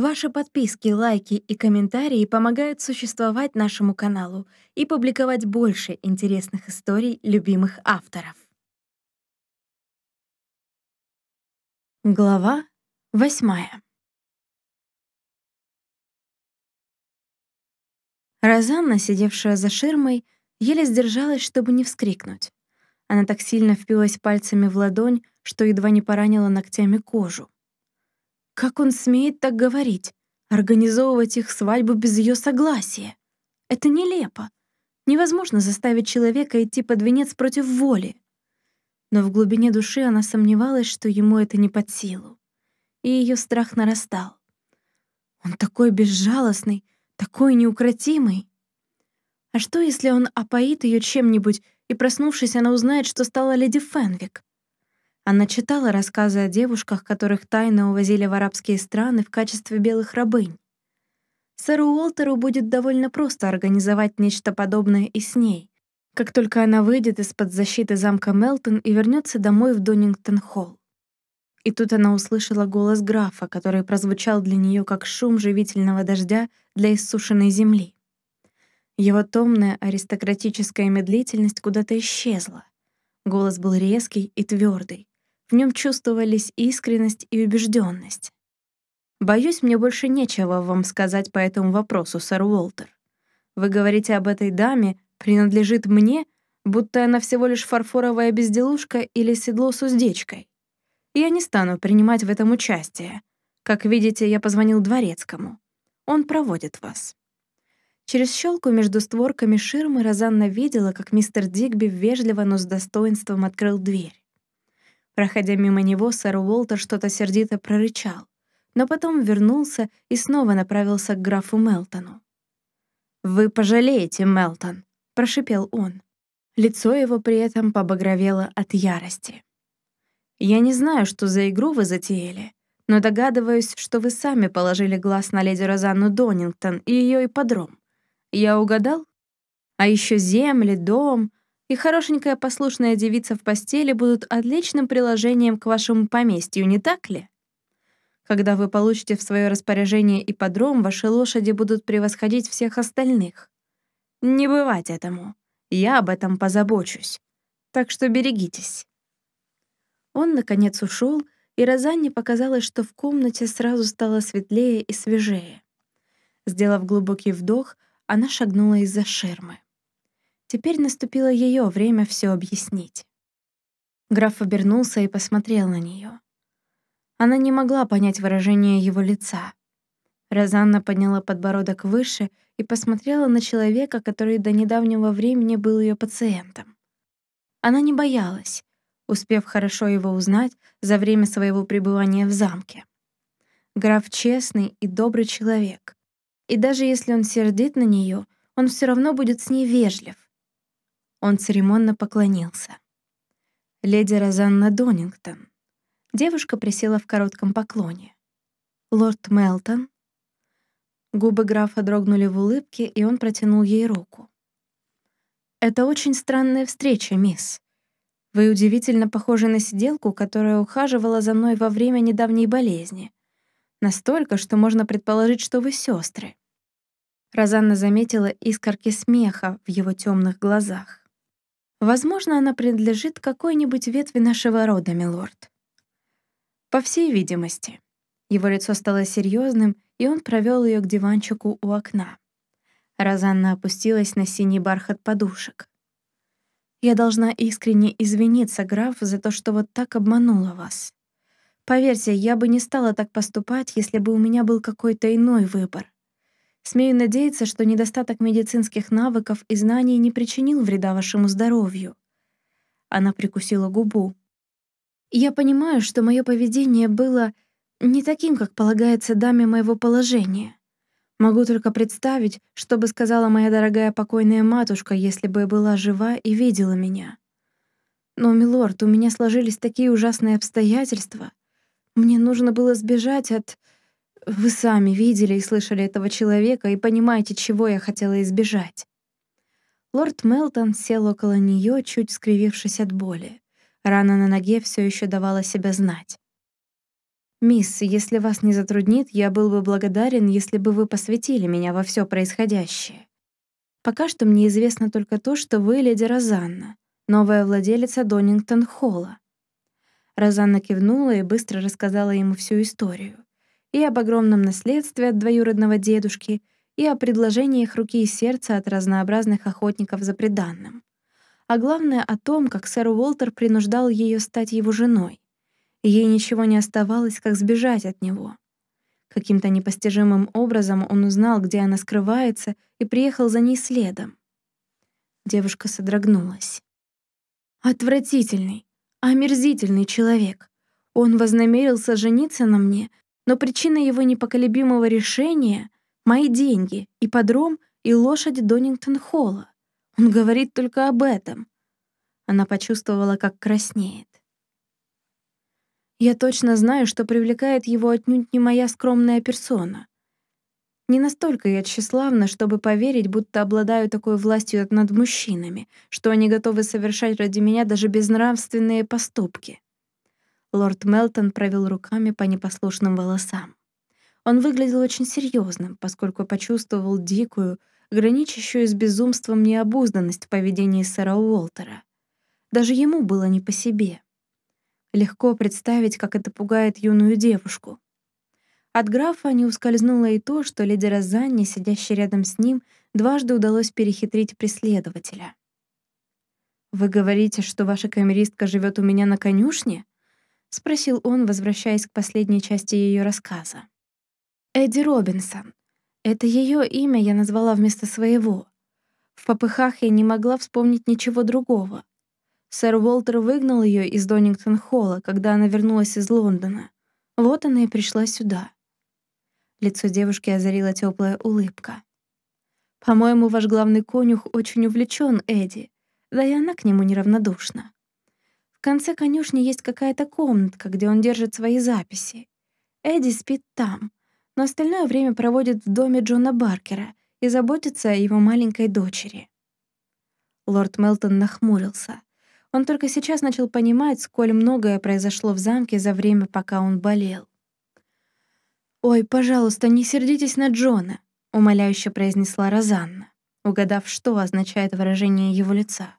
Ваши подписки, лайки и комментарии помогают существовать нашему каналу и публиковать больше интересных историй любимых авторов. Глава восьмая. Розанна, сидевшая за ширмой, еле сдержалась, чтобы не вскрикнуть. Она так сильно впилась пальцами в ладонь, что едва не поранила ногтями кожу. Как он смеет так говорить? Организовывать их свадьбу без ее согласия? Это нелепо. Невозможно заставить человека идти под венец против воли. Но в глубине души она сомневалась, что ему это не под силу. И ее страх нарастал. Он такой безжалостный, такой неукротимый. А что, если он опоит ее чем-нибудь, и, проснувшись, она узнает, что стала леди Фенвик? Она читала рассказы о девушках, которых тайно увозили в арабские страны в качестве белых рабынь. Сэру Уолтеру будет довольно просто организовать нечто подобное и с ней, как только она выйдет из-под защиты замка Мелтон и вернется домой в Донингтон-холл. И тут она услышала голос графа, который прозвучал для нее как шум живительного дождя для иссушенной земли. Его томная аристократическая медлительность куда-то исчезла. Голос был резкий и твердый. В нем чувствовались искренность и убежденность. «Боюсь, мне больше нечего вам сказать по этому вопросу, сэр Уолтер. Вы говорите об этой даме, принадлежит мне, будто она всего лишь фарфоровая безделушка или седло с уздечкой. Я не стану принимать в этом участие. Как видите, я позвонил дворецкому. Он проводит вас». Через щелку между створками ширмы Розанна видела, как мистер Дигби вежливо, но с достоинством открыл дверь. Проходя мимо него, сэр Уолтер что-то сердито прорычал, но потом вернулся и снова направился к графу Мелтону. «Вы пожалеете, Мелтон», — прошипел он. Лицо его при этом побагровело от ярости. «Я не знаю, что за игру вы затеяли, но догадываюсь, что вы сами положили глаз на леди Розанну Донингтон и ее ипподром. Я угадал? А еще земли, дом, и хорошенькая послушная девица в постели будут отличным приложением к вашему поместью, не так ли? Когда вы получите в свое распоряжение ипподром, ваши лошади будут превосходить всех остальных. Не бывать этому. Я об этом позабочусь. Так что берегитесь. Он, наконец, ушел, и Розанне показалось, что в комнате сразу стало светлее и свежее. Сделав глубокий вдох, она шагнула из-за ширмы. Теперь наступило ее время все объяснить. Граф обернулся и посмотрел на нее. Она не могла понять выражение его лица. Розанна подняла подбородок выше и посмотрела на человека, который до недавнего времени был ее пациентом. Она не боялась, успев хорошо его узнать за время своего пребывания в замке. Граф честный и добрый человек. И даже если он сердит на нее, он все равно будет с ней вежлив, он церемонно поклонился. «Леди Розанна Донингтон». Девушка присела в коротком поклоне. «Лорд Мелтон». Губы графа дрогнули в улыбке, и он протянул ей руку. «Это очень странная встреча, мисс. Вы удивительно похожи на сиделку, которая ухаживала за мной во время недавней болезни. Настолько, что можно предположить, что вы сестры. Розанна заметила искорки смеха в его темных глазах. Возможно, она принадлежит какой-нибудь ветви нашего рода, милорд. По всей видимости. Его лицо стало серьезным, и он провел ее к диванчику у окна. Розанна опустилась на синий бархат подушек. «Я должна искренне извиниться, граф, за то, что вот так обманула вас. Поверьте, я бы не стала так поступать, если бы у меня был какой-то иной выбор. Смею надеяться, что недостаток медицинских навыков и знаний не причинил вреда вашему здоровью. Она прикусила губу. Я понимаю, что мое поведение было не таким, как полагается даме моего положения. Могу только представить, что бы сказала моя дорогая покойная матушка, если бы была жива и видела меня. Но, милорд, у меня сложились такие ужасные обстоятельства. Мне нужно было сбежать от... Вы сами видели и слышали этого человека и понимаете, чего я хотела избежать. Лорд Мелтон сел около нее, чуть скривившись от боли. Рана на ноге все еще давала себя знать. «Мисс, если вас не затруднит, я был бы благодарен, если бы вы посвятили меня во все происходящее. Пока что мне известно только то, что вы леди Розанна, новая владелица Донингтон-Холла». Розанна кивнула и быстро рассказала ему всю историю. И об огромном наследстве от двоюродного дедушки, и о предложениях руки и сердца от разнообразных охотников за преданным. А главное о том, как сэр Уолтер принуждал ее стать его женой. Ей ничего не оставалось, как сбежать от него. Каким-то непостижимым образом он узнал, где она скрывается, и приехал за ней следом. Девушка содрогнулась. «Отвратительный, омерзительный человек. Он вознамерился жениться на мне, но причина его непоколебимого решения — мои деньги, и подром, и лошадь Донингтон-Холла. Он говорит только об этом». Она почувствовала, как краснеет. Я точно знаю, что привлекает его отнюдь не моя скромная персона. Не настолько я тщеславна, чтобы поверить, будто обладаю такой властью над мужчинами, что они готовы совершать ради меня даже безнравственные поступки. Лорд Мелтон провел руками по непослушным волосам. Он выглядел очень серьезным, поскольку почувствовал дикую, граничащую с безумством необузданность в поведении сэра Уолтера. Даже ему было не по себе. Легко представить, как это пугает юную девушку. От графа не ускользнуло и то, что леди Розанне, сидящей рядом с ним, дважды удалось перехитрить преследователя. «Вы говорите, что ваша камеристка живет у меня на конюшне?» — спросил он, возвращаясь к последней части ее рассказа. «Эдди Робинсон. Это ее имя я назвала вместо своего. В попыхах я не могла вспомнить ничего другого. Сэр Уолтер выгнал ее из Донингтон-холла, когда она вернулась из Лондона. Вот она и пришла сюда. Лицо девушки озарила теплая улыбка. «По-моему, ваш главный конюх очень увлечен Эдди, да и она к нему неравнодушна. В конце конюшни есть какая-то комнатка, где он держит свои записи. Эдди спит там, но остальное время проводит в доме Джона Баркера и заботится о его маленькой дочери». Лорд Мелтон нахмурился. Он только сейчас начал понимать, сколь многое произошло в замке за время, пока он болел. «Ой, пожалуйста, не сердитесь на Джона», — умоляюще произнесла Розанна, угадав, что означает выражение его лица.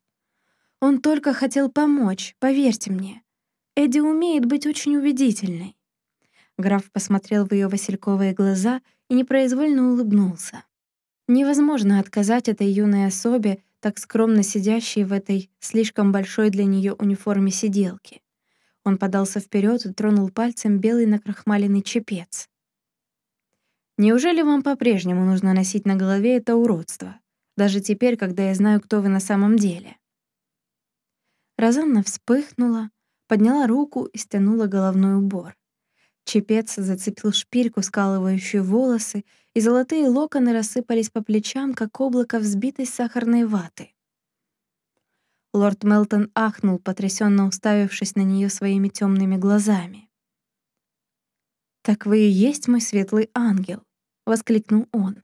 «Он только хотел помочь, поверьте мне. Эдди умеет быть очень убедительной». Граф посмотрел в ее васильковые глаза и непроизвольно улыбнулся. Невозможно отказать этой юной особе, так скромно сидящей в этой слишком большой для нее униформе сиделки. Он подался вперед и тронул пальцем белый накрахмаленный чепец. «Неужели вам по-прежнему нужно носить на голове это уродство, даже теперь, когда я знаю, кто вы на самом деле?» Розанна вспыхнула, подняла руку и стянула головной убор. Чепец зацепил шпильку, скалывающую волосы, и золотые локоны рассыпались по плечам, как облако взбитой сахарной ваты. Лорд Мелтон ахнул, потрясенно уставившись на нее своими темными глазами. «Так вы и есть мой светлый ангел!» — воскликнул он.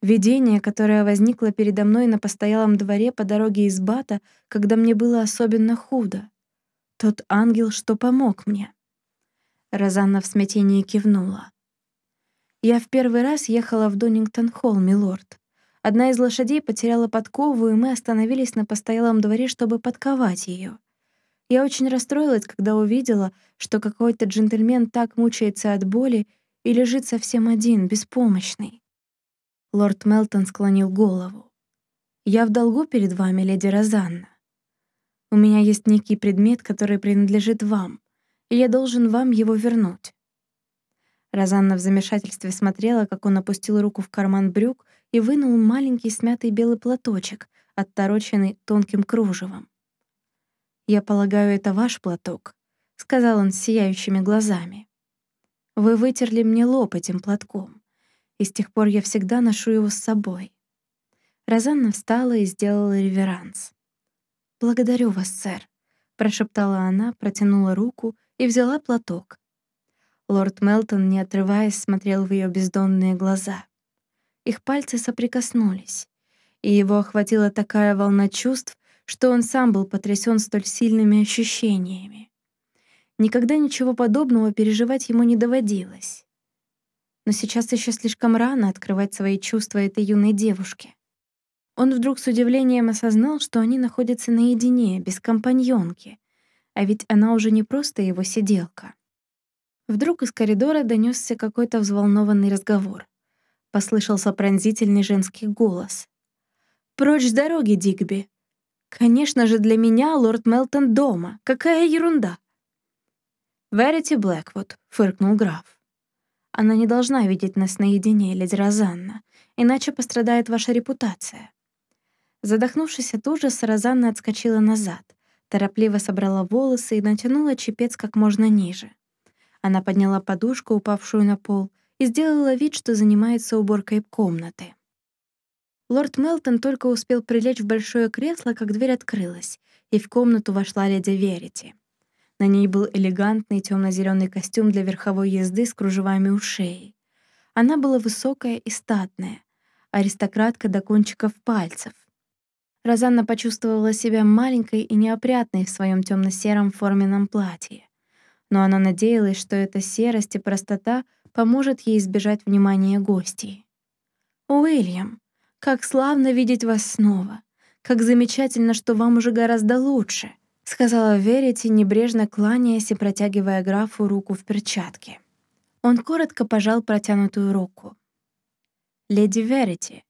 Видение, которое возникло передо мной на постоялом дворе по дороге из Бата, когда мне было особенно худо. Тот ангел, что помог мне. Розанна в смятении кивнула. «Я в первый раз ехала в Донингтон-холл, милорд. Одна из лошадей потеряла подкову, и мы остановились на постоялом дворе, чтобы подковать ее. Я очень расстроилась, когда увидела, что какой-то джентльмен так мучается от боли и лежит совсем один, беспомощный. Лорд Мелтон склонил голову. «Я в долгу перед вами, леди Розанна. У меня есть некий предмет, который принадлежит вам и я должен вам его вернуть». Розанна в замешательстве смотрела, как он опустил руку в карман брюк и вынул маленький смятый белый платочек, оттороченный тонким кружевом. «Я полагаю, это ваш платок», — сказал он с сияющими глазами. «Вы вытерли мне лоб этим платком, и с тех пор я всегда ношу его с собой». Розанна встала и сделала реверанс. «Благодарю вас, сэр», — прошептала она, протянула руку и взяла платок. Лорд Мелтон, не отрываясь, смотрел в ее бездонные глаза. Их пальцы соприкоснулись, и его охватила такая волна чувств, что он сам был потрясен столь сильными ощущениями. Никогда ничего подобного переживать ему не доводилось. Но сейчас еще слишком рано открывать свои чувства этой юной девушке. Он вдруг с удивлением осознал, что они находятся наедине, без компаньонки, а ведь она уже не просто его сиделка. Вдруг из коридора донесся какой-то взволнованный разговор. Послышался пронзительный женский голос. «Прочь с дороги, Дигби! Конечно же, для меня лорд Мелтон дома. Какая ерунда!» «Верите Блэквуд», — фыркнул граф. «Она не должна видеть нас наедине, леди Розанна, иначе пострадает ваша репутация. Задохнувшись от ужаса, Розанна отскочила назад, торопливо собрала волосы и натянула чепец как можно ниже. Она подняла подушку, упавшую на пол, и сделала вид, что занимается уборкой комнаты. Лорд Мелтон только успел прилечь в большое кресло, как дверь открылась, и в комнату вошла леди Верити. На ней был элегантный темно зеленый костюм для верховой езды с кружевами у шеи. Она была высокая и статная, аристократка до кончиков пальцев, Розанна почувствовала себя маленькой и неопрятной в своем темно сером форменном платье. Но она надеялась, что эта серость и простота поможет ей избежать внимания гостей. «Уильям, как славно видеть вас снова! Как замечательно, что вам уже гораздо лучше!» — сказала Верити, небрежно кланяясь и протягивая графу руку в перчатке. Он коротко пожал протянутую руку. «Леди Верити,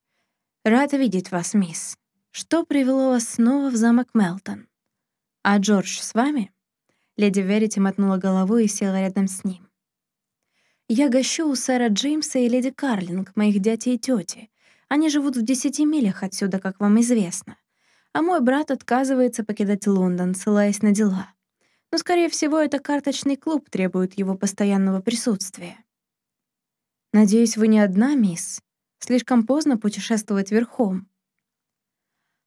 рад видеть вас, мисс. Что привело вас снова в замок Мелтон? А Джордж с вами? Леди Верити мотнула головой и села рядом с ним. Я гощу у сэра Джеймса и леди Карлинг, моих дяди и тети. Они живут в десяти милях отсюда, как вам известно. А мой брат отказывается покидать Лондон, ссылаясь на дела. Но, скорее всего, это карточный клуб требует его постоянного присутствия. Надеюсь, вы не одна, мисс. Слишком поздно путешествовать верхом.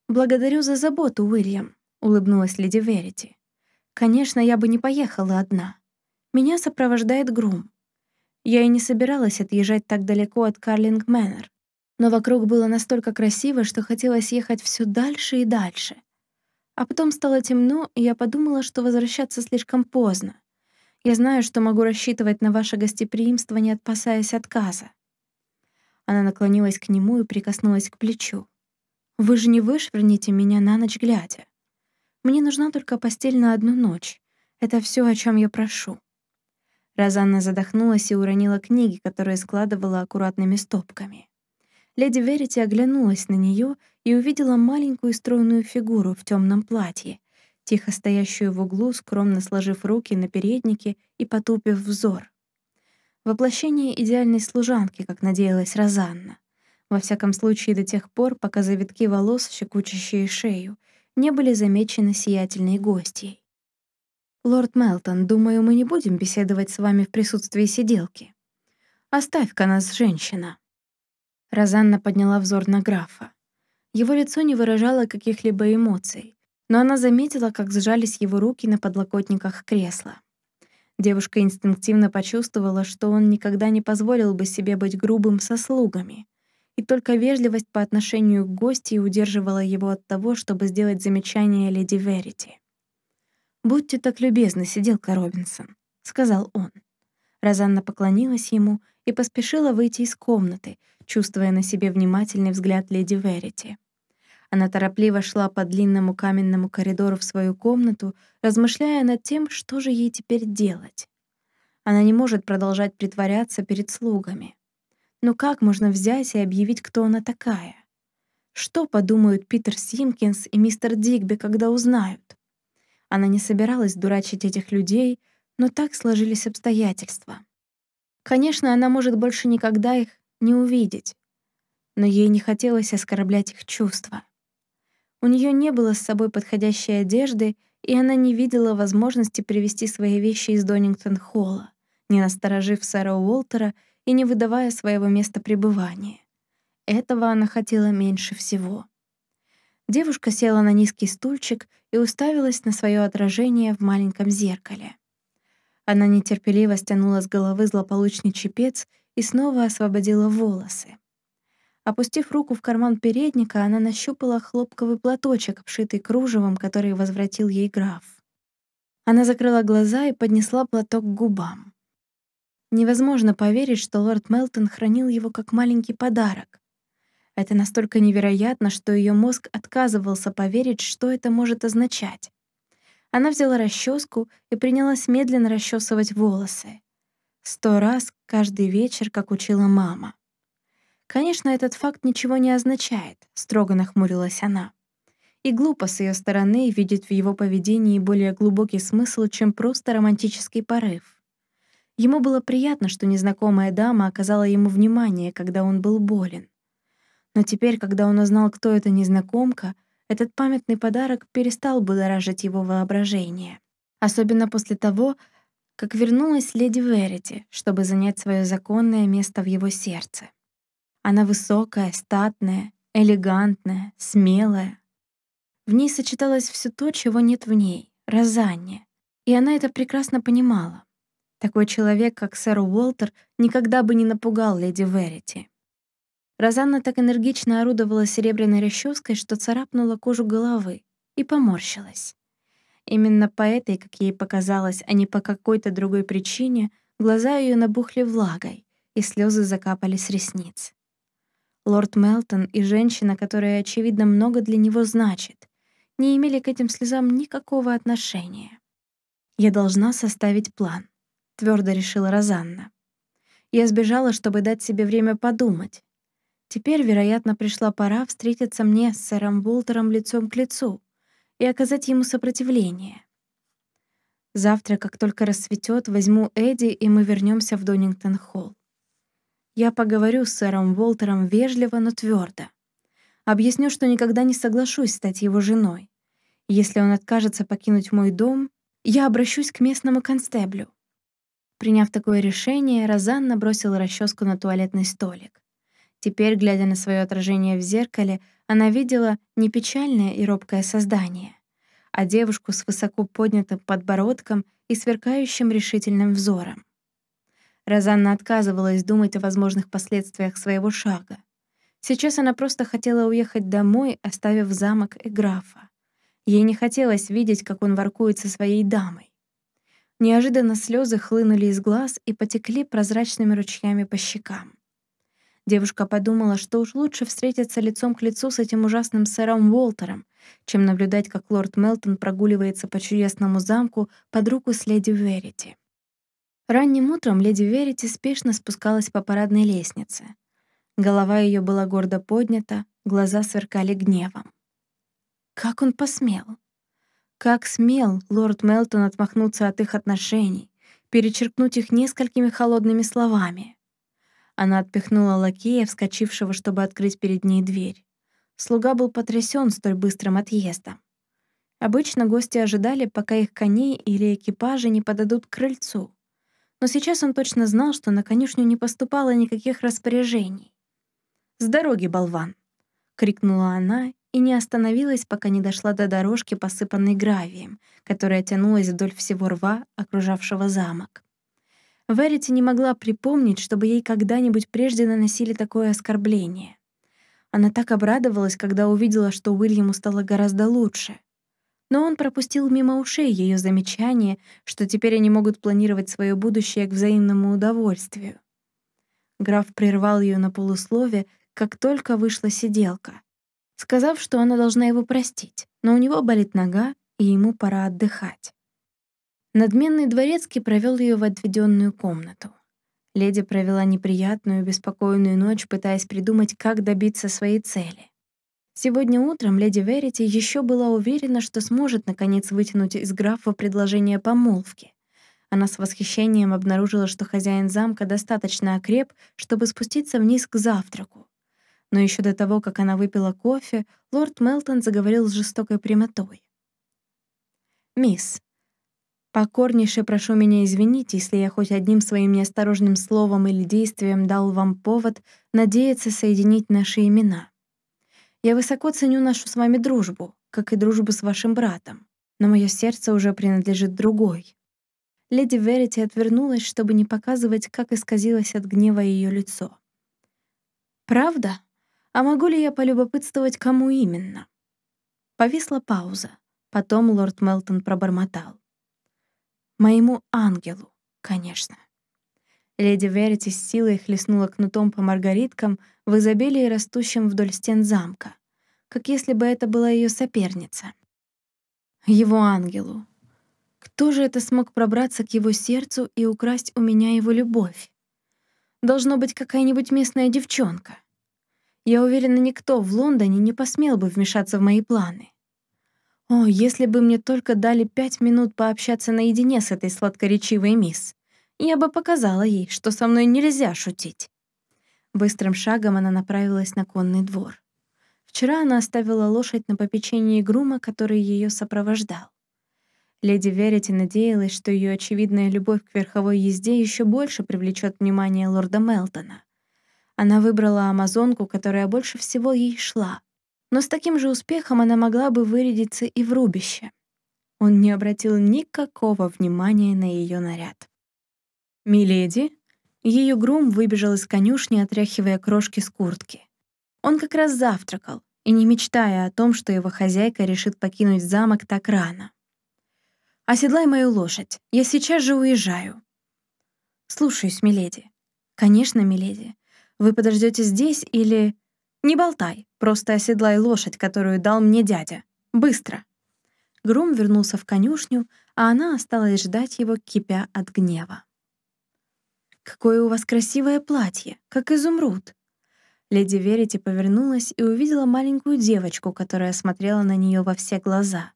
«Благодарю за заботу, Уильям», — улыбнулась леди Верити. «Конечно, я бы не поехала одна. Меня сопровождает грум. Я и не собиралась отъезжать так далеко от Карлинг Мэннер, но вокруг было настолько красиво, что хотелось ехать все дальше и дальше. А потом стало темно, и я подумала, что возвращаться слишком поздно. Я знаю, что могу рассчитывать на ваше гостеприимство, не отпасаясь отказа». Она наклонилась к нему и прикоснулась к плечу. Вы же не вышвырнете меня на ночь глядя. Мне нужна только постель на одну ночь. Это все, о чем я прошу». Розанна задохнулась и уронила книги, которые складывала аккуратными стопками. Леди Верити оглянулась на нее и увидела маленькую стройную фигуру в темном платье, тихо стоящую в углу, скромно сложив руки на переднике и потупив взор. Воплощение идеальной служанки, как надеялась Розанна. Во всяком случае, до тех пор, пока завитки волос, щекочущие шею, не были замечены сиятельной гостьей. «Лорд Мелтон, думаю, мы не будем беседовать с вами в присутствии сиделки. Оставь-ка нас, женщина». Розанна подняла взор на графа. Его лицо не выражало каких-либо эмоций, но она заметила, как сжались его руки на подлокотниках кресла. Девушка инстинктивно почувствовала, что он никогда не позволил бы себе быть грубым со слугами, и только вежливость по отношению к гости удерживала его от того, чтобы сделать замечание леди Верити. «Будьте так любезны, сиделка Робинсон», — сказал он. Розанна поклонилась ему и поспешила выйти из комнаты, чувствуя на себе внимательный взгляд леди Верити. Она торопливо шла по длинному каменному коридору в свою комнату, размышляя над тем, что же ей теперь делать. Она не может продолжать притворяться перед слугами. Но как можно взять и объявить, кто она такая? Что подумают Питер Симкинс и мистер Дигби, когда узнают? Она не собиралась дурачить этих людей, но так сложились обстоятельства. Конечно, она может больше никогда их не увидеть, но ей не хотелось оскорблять их чувства. У нее не было с собой подходящей одежды, и она не видела возможности привезти свои вещи из Донингтон-холла, не насторожив сэра Уолтера и не выдавая своего места пребывания. Этого она хотела меньше всего. Девушка села на низкий стульчик и уставилась на свое отражение в маленьком зеркале. Она нетерпеливо стянула с головы злополучный чепец и снова освободила волосы. Опустив руку в карман передника, она нащупала хлопковый платочек, обшитый кружевом, который возвратил ей граф. Она закрыла глаза и поднесла платок к губам. Невозможно поверить, что лорд Мелтон хранил его как маленький подарок. Это настолько невероятно, что ее мозг отказывался поверить, что это может означать. Она взяла расческу и принялась медленно расчесывать волосы. Сто раз каждый вечер, как учила мама. Конечно, этот факт ничего не означает, строго нахмурилась она. И глупо с ее стороны видеть в его поведении более глубокий смысл, чем просто романтический порыв. Ему было приятно, что незнакомая дама оказала ему внимание, когда он был болен. Но теперь, когда он узнал, кто эта незнакомка, этот памятный подарок перестал будоражить его воображение. Особенно после того, как вернулась леди Верити, чтобы занять свое законное место в его сердце. Она высокая, статная, элегантная, смелая, в ней сочеталось все то, чего нет в ней — Розанне. И она это прекрасно понимала. Такой человек, как сэр Уолтер, никогда бы не напугал леди Верити. Розанна так энергично орудовала серебряной расческой, что царапнула кожу головы и поморщилась. Именно по этой, как ей показалось, а не по какой-то другой причине, глаза ее набухли влагой, и слезы закапали с ресниц. Лорд Мелтон и женщина, которая, очевидно, много для него значит, не имели к этим слезам никакого отношения. «Я должна составить план», — твердо решила Розанна. Я сбежала, чтобы дать себе время подумать. Теперь, вероятно, пришла пора встретиться мне с сэром Болтером лицом к лицу и оказать ему сопротивление. Завтра, как только рассветет, возьму Эдди, и мы вернемся в Донингтон-холл. Я поговорю с сэром Волтером вежливо, но твердо. Объясню, что никогда не соглашусь стать его женой. Если он откажется покинуть мой дом, я обращусь к местному констеблю. Приняв такое решение, Розанна бросила расческу на туалетный столик. Теперь, глядя на свое отражение в зеркале, она видела не печальное и робкое создание, а девушку с высоко поднятым подбородком и сверкающим решительным взором. Розанна отказывалась думать о возможных последствиях своего шага. Сейчас она просто хотела уехать домой, оставив замок и графа. Ей не хотелось видеть, как он воркует со своей дамой. Неожиданно слезы хлынули из глаз и потекли прозрачными ручьями по щекам. Девушка подумала, что уж лучше встретиться лицом к лицу с этим ужасным сэром Уолтером, чем наблюдать, как лорд Мелтон прогуливается по чудесному замку под руку с леди Верити. Ранним утром леди Верити спешно спускалась по парадной лестнице. Голова ее была гордо поднята, глаза сверкали гневом. Как он посмел? Как смел лорд Мелтон отмахнуться от их отношений, перечеркнуть их несколькими холодными словами? Она отпихнула лакея, вскочившего, чтобы открыть перед ней дверь. Слуга был потрясен столь быстрым отъездом. Обычно гости ожидали, пока их коней или экипажи не подадут к крыльцу. Но сейчас он точно знал, что на конюшню не поступало никаких распоряжений. «С дороги, болван!» — крикнула она и не остановилась, пока не дошла до дорожки, посыпанной гравием, которая тянулась вдоль всего рва, окружавшего замок. Верити не могла припомнить, чтобы ей когда-нибудь прежде наносили такое оскорбление. Она так обрадовалась, когда увидела, что Уильяму стало гораздо лучше. Но он пропустил мимо ушей ее замечание, что теперь они могут планировать свое будущее к взаимному удовольствию. Граф прервал ее на полуслове, как только вышла сиделка, сказав, что она должна его простить, но у него болит нога, и ему пора отдыхать. Надменный дворецкий провел ее в отведенную комнату. Леди провела неприятную, беспокойную ночь, пытаясь придумать, как добиться своей цели. Сегодня утром леди Верити еще была уверена, что сможет наконец вытянуть из графа предложение помолвки. Она с восхищением обнаружила, что хозяин замка достаточно окреп, чтобы спуститься вниз к завтраку. Но еще до того, как она выпила кофе, лорд Мелтон заговорил с жестокой прямотой. «Мисс, покорнейше прошу меня извинить, если я хоть одним своим неосторожным словом или действием дал вам повод надеяться соединить наши имена. Я высоко ценю нашу с вами дружбу, как и дружбу с вашим братом, но мое сердце уже принадлежит другой». Леди Верити отвернулась, чтобы не показывать, как исказилось от гнева ее лицо. «Правда?» А могу ли я полюбопытствовать, кому именно? Повисла пауза. Потом лорд Мелтон пробормотал. Моему ангелу, конечно. Леди Верити с силой хлестнула кнутом по маргариткам в изобилии, растущем вдоль стен замка, как если бы это была ее соперница. Его ангелу. Кто же это смог пробраться к его сердцу и украсть у меня его любовь? Должно быть какая-нибудь местная девчонка. Я уверена, никто в Лондоне не посмел бы вмешаться в мои планы. О, если бы мне только дали пять минут пообщаться наедине с этой сладкоречивой мисс я бы показала ей, что со мной нельзя шутить. Быстрым шагом она направилась на конный двор. Вчера она оставила лошадь на попечении грума, который ее сопровождал. Леди Верити надеялась, что ее очевидная любовь к верховой езде еще больше привлечет внимание лорда Мелтона. Она выбрала амазонку, которая больше всего ей шла. Но с таким же успехом она могла бы вырядиться и в рубище. Он не обратил никакого внимания на ее наряд. «Миледи?» Ее грум выбежал из конюшни, отряхивая крошки с куртки. Он как раз завтракал, и не мечтая о том, что его хозяйка решит покинуть замок так рано. «Оседлай мою лошадь, я сейчас же уезжаю». «Слушаюсь, миледи». «Конечно, миледи. Вы подождете здесь или...» «Не болтай, просто оседлай лошадь, которую дал мне дядя. Быстро». Грум вернулся в конюшню, а она осталась ждать его, кипя от гнева. «Какое у вас красивое платье, как изумруд!» Леди Верити повернулась и увидела маленькую девочку, которая смотрела на нее во все глаза.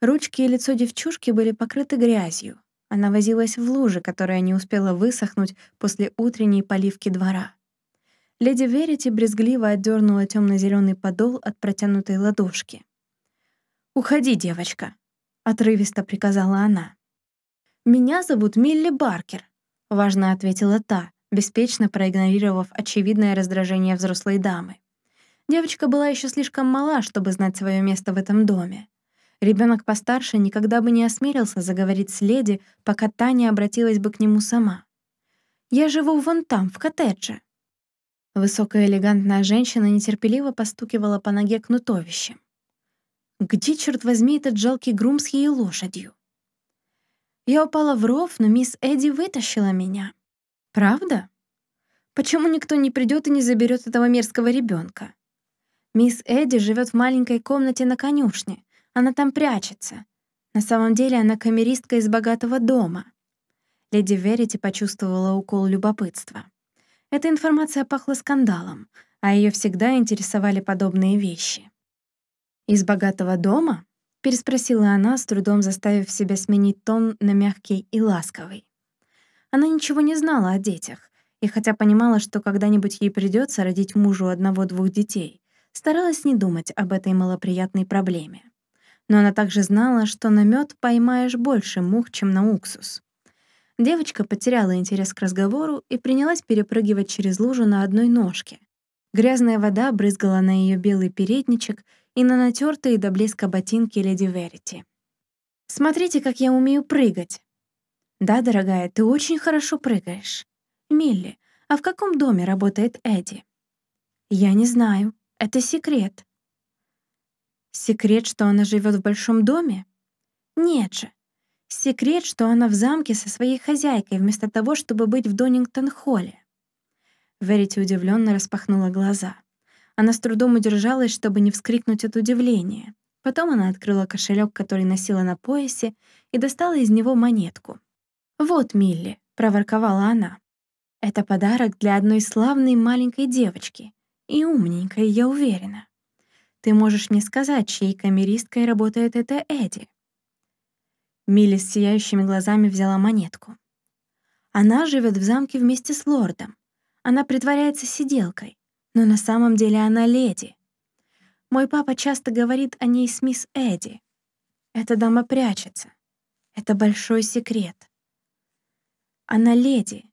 Ручки и лицо девчушки были покрыты грязью. Она возилась в луже, которая не успела высохнуть после утренней поливки двора. Леди Верити брезгливо отдернула темно-зеленый подол от протянутой ладошки. «Уходи, девочка», — отрывисто приказала она. «Меня зовут Милли Баркер. — важно ответила та, беспечно проигнорировав очевидное раздражение взрослой дамы. Девочка была еще слишком мала, чтобы знать свое место в этом доме. Ребенок постарше никогда бы не осмелился заговорить с леди, пока та не обратилась бы к нему сама. «Я живу вон там, в коттедже». Высокая элегантная женщина нетерпеливо постукивала по ноге кнутовищем. «Где, черт возьми, этот жалкий грум с ее лошадью?» Я упала в ров, но мисс Эдди вытащила меня. Правда? Почему никто не придет и не заберет этого мерзкого ребенка? Мисс Эдди живет в маленькой комнате на конюшне. Она там прячется. На самом деле она камеристка из богатого дома. Леди Верити почувствовала укол любопытства. Эта информация пахла скандалом, а ее всегда интересовали подобные вещи. «Из богатого дома?» — переспросила она, с трудом заставив себя сменить тон на мягкий и ласковый. Она ничего не знала о детях, и хотя понимала, что когда-нибудь ей придется родить мужу одного-двух детей, старалась не думать об этой малоприятной проблеме. Но она также знала, что на мед поймаешь больше мух, чем на уксус. Девочка потеряла интерес к разговору и принялась перепрыгивать через лужу на одной ножке. Грязная вода брызгала на ее белый передничек и на натертые до блеска ботинки леди Верити. «Смотрите, как я умею прыгать!» «Да, дорогая, ты очень хорошо прыгаешь. Милли, а в каком доме работает Эдди?» «Я не знаю. Это секрет». «Секрет, что она живет в большом доме?» «Нет же. Секрет, что она в замке со своей хозяйкой, вместо того, чтобы быть в Донингтон-холле». Верити удивленно распахнула глаза. Она с трудом удержалась, чтобы не вскрикнуть от удивления. Потом она открыла кошелек, который носила на поясе, и достала из него монетку. «Вот, Милли», — проворковала она. «Это подарок для одной славной маленькой девочки. И умненькой, я уверена. Ты можешь мне сказать, чьей камеристкой работает эта Эдди?» Милли с сияющими глазами взяла монетку. «Она живет в замке вместе с лордом. Она притворяется сиделкой но на самом деле она леди. Мой папа часто говорит о ней с мисс Эдди. Эта дама прячется. Это большой секрет. Она леди.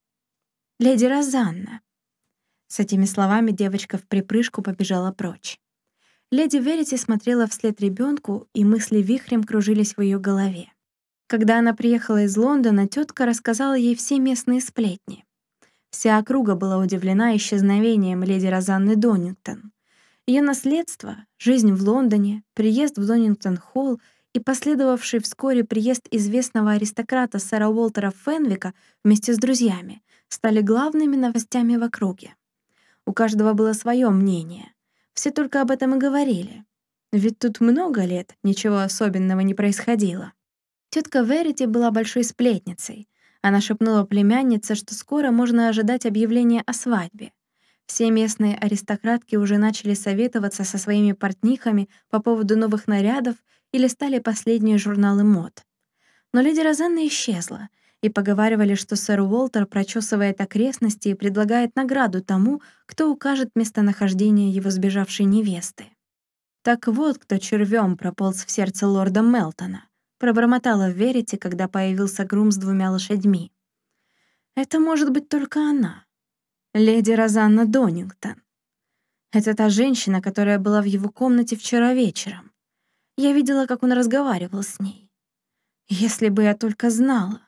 Леди Розанна. С этими словами девочка в припрыжку побежала прочь. Леди Верити смотрела вслед ребенку, и мысли вихрем кружились в ее голове. Когда она приехала из Лондона, тетка рассказала ей все местные сплетни. Вся округа была удивлена исчезновением леди Розанны Донингтон. Ее наследство, жизнь в Лондоне, приезд в Донингтон-Холл и последовавший вскоре приезд известного аристократа сэра Уолтера Фенвика вместе с друзьями стали главными новостями в округе. У каждого было свое мнение. Все только об этом и говорили. Ведь тут много лет ничего особенного не происходило. Тетка Верити была большой сплетницей. Она шепнула племяннице, что скоро можно ожидать объявления о свадьбе. Все местные аристократки уже начали советоваться со своими портнихами по поводу новых нарядов или стали последние журналы мод. Но леди Розанна исчезла, и поговаривали, что сэр Уолтер прочесывает окрестности и предлагает награду тому, кто укажет местонахождение его сбежавшей невесты. Так вот, кто червем прополз в сердце лорда Мелтона, пробормотала в Верите, когда появился грум с двумя лошадьми. Это может быть только она, леди Розанна Донингтон. Это та женщина, которая была в его комнате вчера вечером. Я видела, как он разговаривал с ней. Если бы я только знала.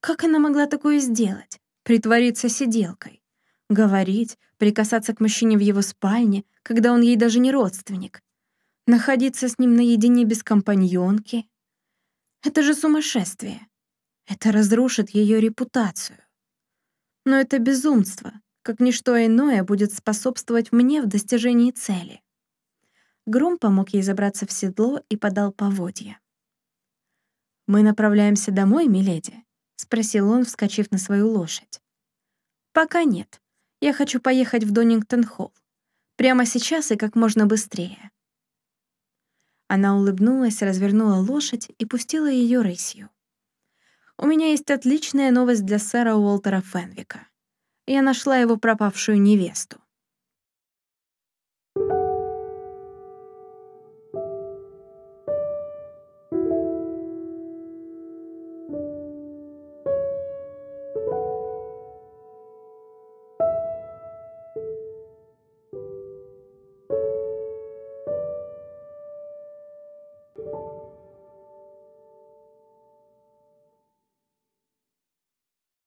Как она могла такое сделать? Притвориться сиделкой? Говорить, прикасаться к мужчине в его спальне, когда он ей даже не родственник? Находиться с ним наедине без компаньонки? Это же сумасшествие. Это разрушит ее репутацию. Но это безумство, как ничто иное будет способствовать мне в достижении цели. Гром помог ей забраться в седло и подал поводья. «Мы направляемся домой, миледи?» — спросил он, вскочив на свою лошадь. «Пока нет. Я хочу поехать в Донингтон-холл. Прямо сейчас и как можно быстрее». Она улыбнулась, развернула лошадь и пустила ее рысью. «У меня есть отличная новость для сэра Уолтера Фенвика. Я нашла его пропавшую невесту.